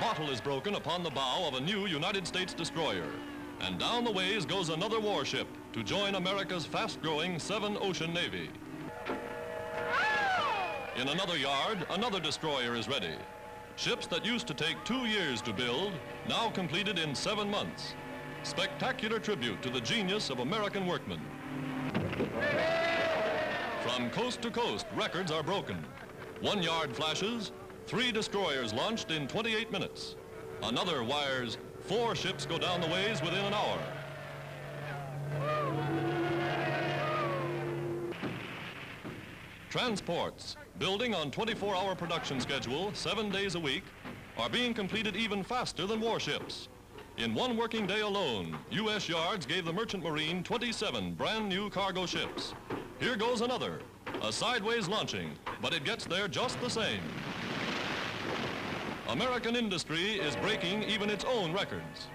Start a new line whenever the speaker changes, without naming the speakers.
bottle is broken upon the bow of a new United States destroyer. And down the ways goes another warship to join America's fast-growing Seven Ocean Navy. In another yard, another destroyer is ready. Ships that used to take two years to build, now completed in seven months. Spectacular tribute to the genius of American workmen. From coast to coast, records are broken. One yard flashes, three destroyers launched in 28 minutes. Another wires, four ships go down the ways within an hour. Transports, building on 24-hour production schedule, seven days a week, are being completed even faster than warships. In one working day alone, U.S. yards gave the Merchant Marine 27 brand new cargo ships. Here goes another, a sideways launching, but it gets there just the same. American industry is breaking even its own records.